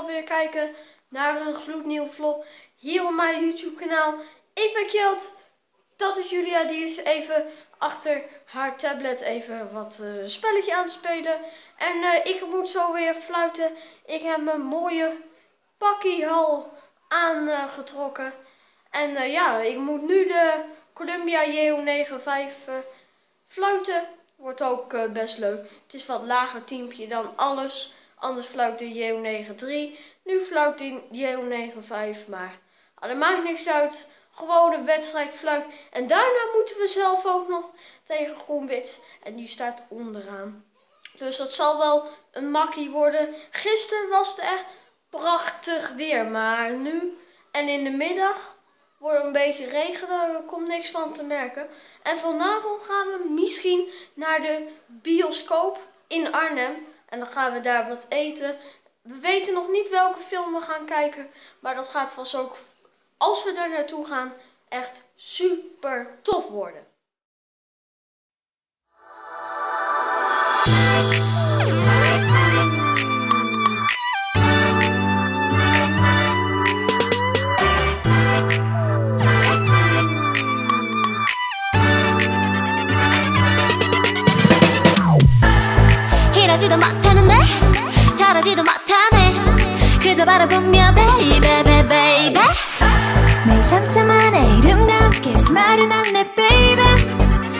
weer kijken naar een gloednieuwe vlog hier op mijn YouTube kanaal. Ik ben Kjeld, dat is Julia, die is even achter haar tablet even wat eh, spelletje aan spelen. En eh, ik moet zo weer fluiten. Ik heb mijn mooie pakkiehal aangetrokken. en eh, ja, ik moet nu de Columbia JO95 fluiten. Wordt ook best leuk. Het is wat lager tiempje dan alles Anders fluit de JO93. Nu fluit de JO95 maar. Dat maakt niks uit. Gewoon een wedstrijd fluit. En daarna moeten we zelf ook nog tegen Groenwit. En die staat onderaan. Dus dat zal wel een makkie worden. Gisteren was het echt prachtig weer. Maar nu en in de middag wordt een beetje regen. Daar komt niks van te merken. En vanavond gaan we misschien naar de bioscoop in Arnhem. En dan gaan we daar wat eten. We weten nog niet welke film we gaan kijken. Maar dat gaat vast ook, als we daar naartoe gaan, echt super tof worden. 하지도 못하는데? 잘하지도 못하네. 그저 바라보며 베이베 베베베 매일 상상만의 이름과 함께 말은 안내 베이베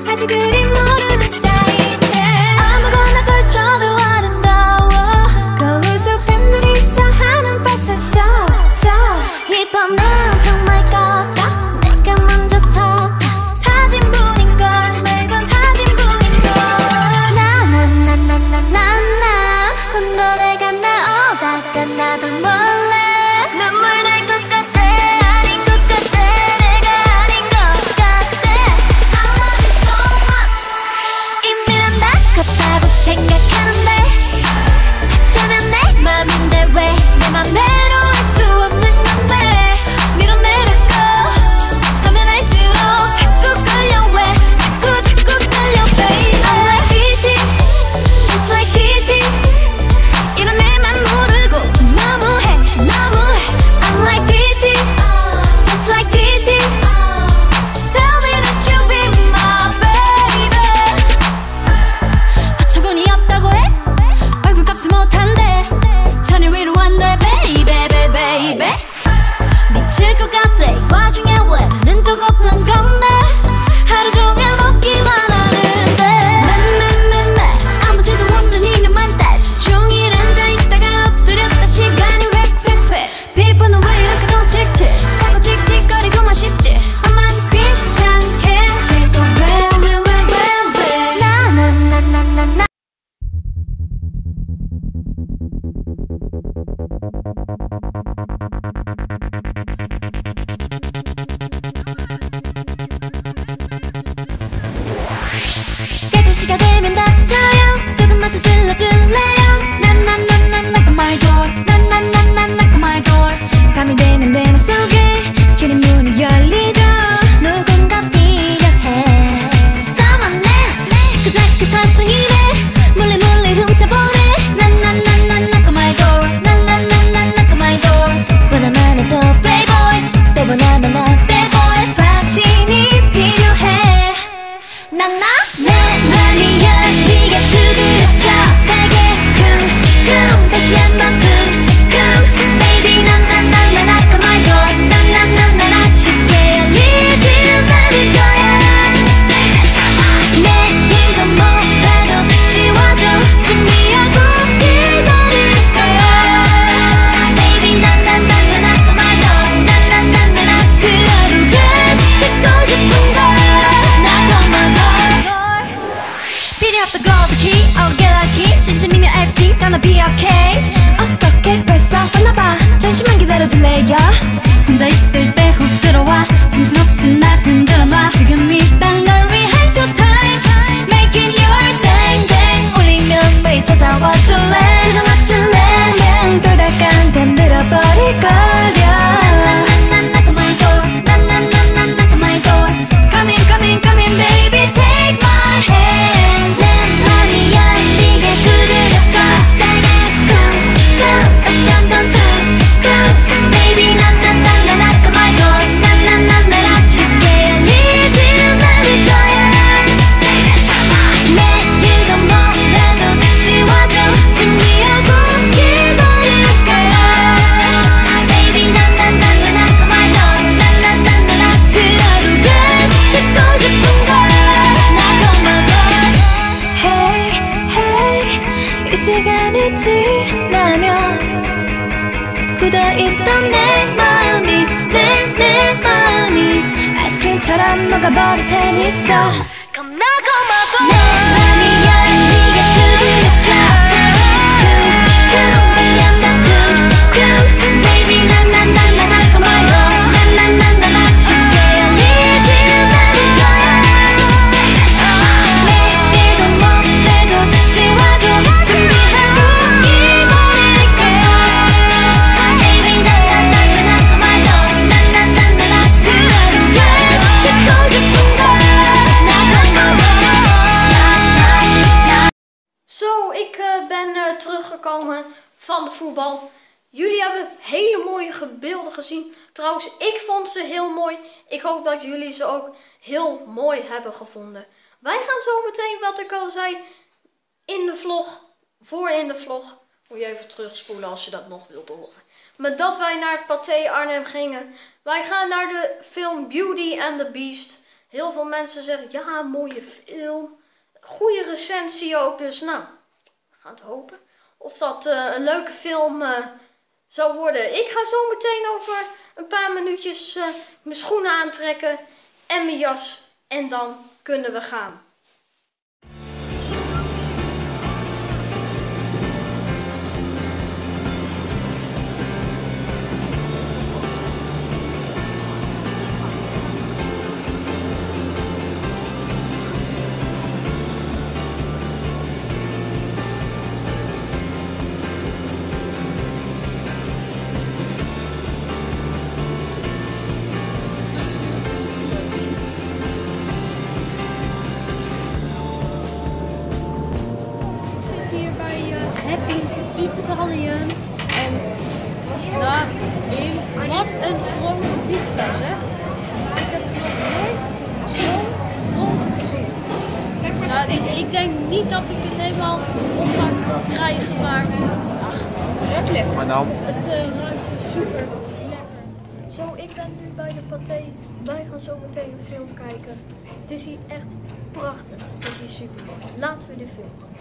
아직 그림 모르는 another moment yeah? 굳어있던 내 마음이 내 내 마음이. 아이스크림처럼 녹아버릴 테니까. Ik eh, teruggekomen van de voetbal. Jullie hebben hele mooie beelden gezien. Trouwens, ik vond ze heel mooi. Ik hoop dat jullie ze ook heel mooi hebben gevonden. Wij gaan zo meteen, wat ik al zei, in de vlog, voor in de vlog. Moet je even terugspoelen als je dat nog wilt horen. Maar dat wij naar het Pathé Arnhem gingen. Wij gaan naar de film Beauty and the Beast. Heel veel mensen zeggen, ja, mooie film. Goede recensie ook, dus nou, gaan het hopen. Of dat eh, een leuke film eh, zou worden. Ik ga zo meteen over een paar minuutjes eh, mijn schoenen aantrekken en mijn jas. En dan kunnen we gaan. Italian. En nou, wat een grote pizza, zeg. Ik heb nog nooit zo'n grote gezien. Nou, ik, ik denk niet dat ik het helemaal op ga krijgen, maar ach, lekker. Maar dan? Het eh, ruikt super lekker. Zo, ik ben nu bij de Pathé. Wij gaan zo meteen een film kijken. Het is hier echt prachtig. Het is hier super mooi. Laten we de film gaan.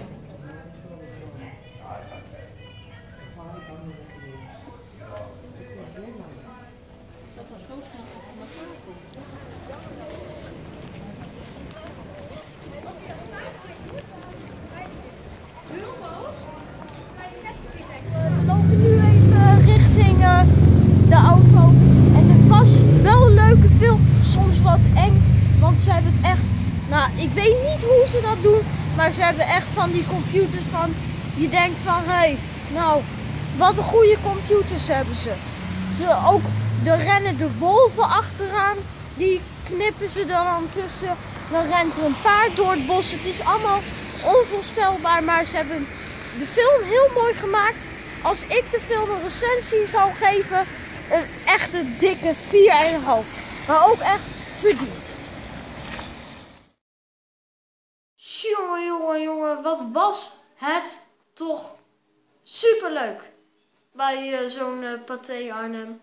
Eng. Want ze hebben het echt. Nou, ik weet niet hoe ze dat doen. Maar ze hebben echt van die computers van. Je denkt van hé, hey, nou, wat een goede computers hebben ze. Ze ook. Er rennen de wolven achteraan. Die knippen ze dan tussen. Dan rent er een paard door het bos. Het is allemaal onvoorstelbaar. Maar ze hebben de film heel mooi gemaakt. Als ik de film een recensie zou geven, een echte dikke 4,5. Maar ook echt verdiend. Jongen, jongen, jongen, wat was het toch superleuk bij eh, zo'n eh, pathé Arnhem.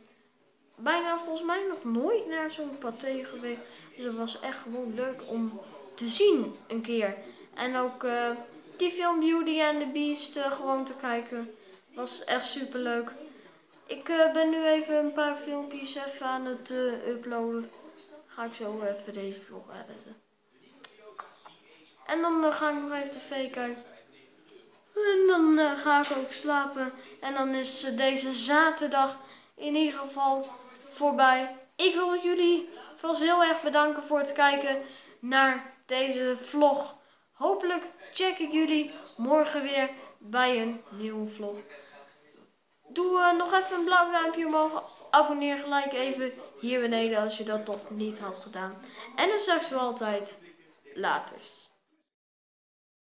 Bijna volgens mij nog nooit naar zo'n pathé geweest. Dus het was echt gewoon leuk om te zien een keer. En ook eh, die film Beauty and the Beast gewoon te kijken. Was echt super leuk. Ik ben nu even een paar filmpjes even aan het uploaden. Ga ik zo even deze vlog editen. En dan eh, ga ik nog even tv kijken. En dan eh, ga ik ook slapen. En dan is eh, deze zaterdag in ieder geval voorbij. Ik wil jullie vast heel erg bedanken voor het kijken naar deze vlog. Hopelijk check ik jullie morgen weer bij een nieuwe vlog. Doe nog even een blauw duimpje omhoog. Abonneer gelijk even hier beneden als je dat nog niet had gedaan. En dan straks wel altijd laters.